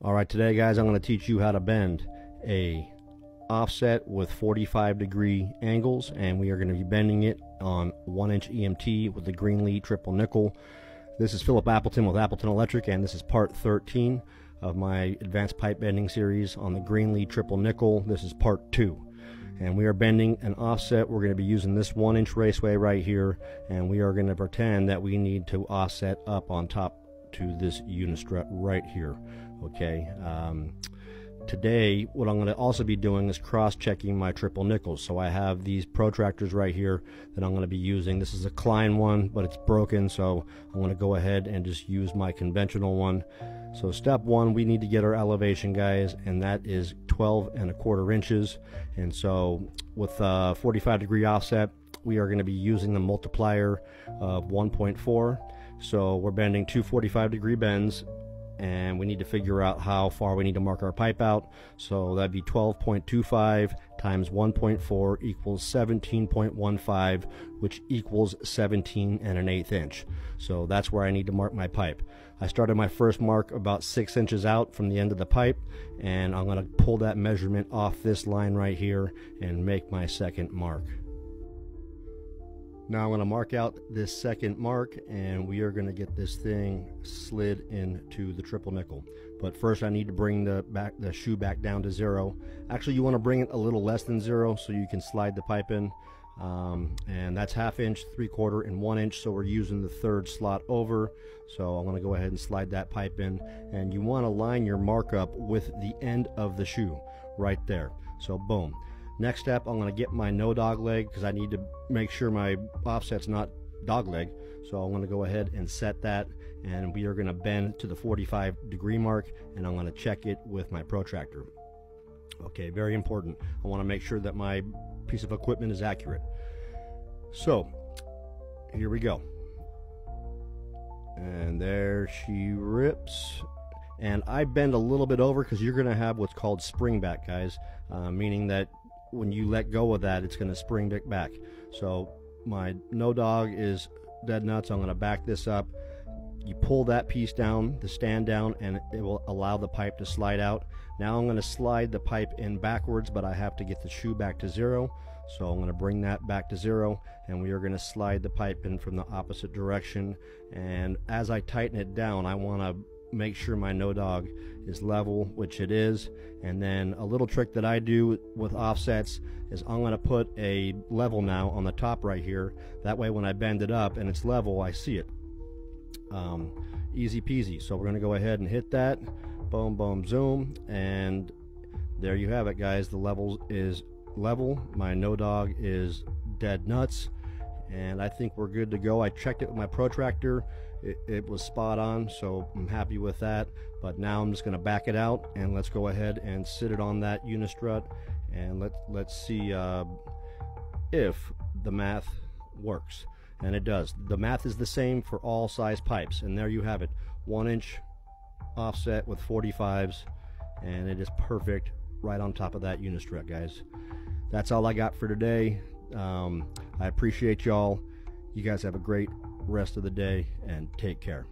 All right, today guys, I'm going to teach you how to bend a offset with 45 degree angles and we are going to be bending it on 1 inch EMT with the Greenlee triple nickel. This is Philip Appleton with Appleton Electric and this is part 13 of my advanced pipe bending series on the Greenlee triple nickel. This is part 2 and we are bending an offset. We're going to be using this 1 inch raceway right here and we are going to pretend that we need to offset up on top to this unistrut right here okay? Um, today what I'm going to also be doing is cross-checking my triple nickels. So I have these protractors right here that I'm going to be using. This is a Klein one but it's broken so I'm going to go ahead and just use my conventional one. So step one we need to get our elevation guys and that is 12 and a quarter inches. And so with a 45 degree offset we are going to be using the multiplier of 1.4 so we're bending two 45 degree bends and we need to figure out how far we need to mark our pipe out. So that'd be 12.25 times 1.4 equals 17.15, which equals 17 and an eighth inch. So that's where I need to mark my pipe. I started my first mark about six inches out from the end of the pipe, and I'm gonna pull that measurement off this line right here and make my second mark. Now I'm going to mark out this second mark and we are going to get this thing slid into the triple nickel. But first I need to bring the back the shoe back down to zero. Actually you want to bring it a little less than zero so you can slide the pipe in. Um, and that's half inch, three quarter, and one inch. So we're using the third slot over. So I'm going to go ahead and slide that pipe in. And you want to line your markup with the end of the shoe right there. So boom. Next step, I'm going to get my no dog leg because I need to make sure my offset's not dog leg. So I'm going to go ahead and set that and we are going to bend to the 45 degree mark and I'm going to check it with my protractor. Okay, very important. I want to make sure that my piece of equipment is accurate. So here we go. And there she rips. And I bend a little bit over because you're going to have what's called spring back, guys, uh, meaning that when you let go of that, it's going to spring back. So my no dog is dead nuts. I'm going to back this up. You pull that piece down, the stand down, and it will allow the pipe to slide out. Now I'm going to slide the pipe in backwards, but I have to get the shoe back to zero. So I'm going to bring that back to zero, and we are going to slide the pipe in from the opposite direction. And as I tighten it down, I want to make sure my no dog is level, which it is. And then a little trick that I do with offsets is I'm going to put a level now on the top right here. That way when I bend it up and it's level, I see it. Um, easy peasy. So we're going to go ahead and hit that. Boom, boom, zoom. And there you have it, guys. The level is level. My no dog is dead nuts. And I think we're good to go. I checked it with my protractor. It, it, was spot on so I'm happy with that. But now I'm just going to back it out and let's go ahead and sit it on that unistrut and let, let's see uh, if the math works. And it does. The math is the same for all size pipes and there you have it. One inch offset with 45s and it is perfect right on top of that unistrut guys. That's all I got for today um, I appreciate y'all you guys have a great rest of the day and take care.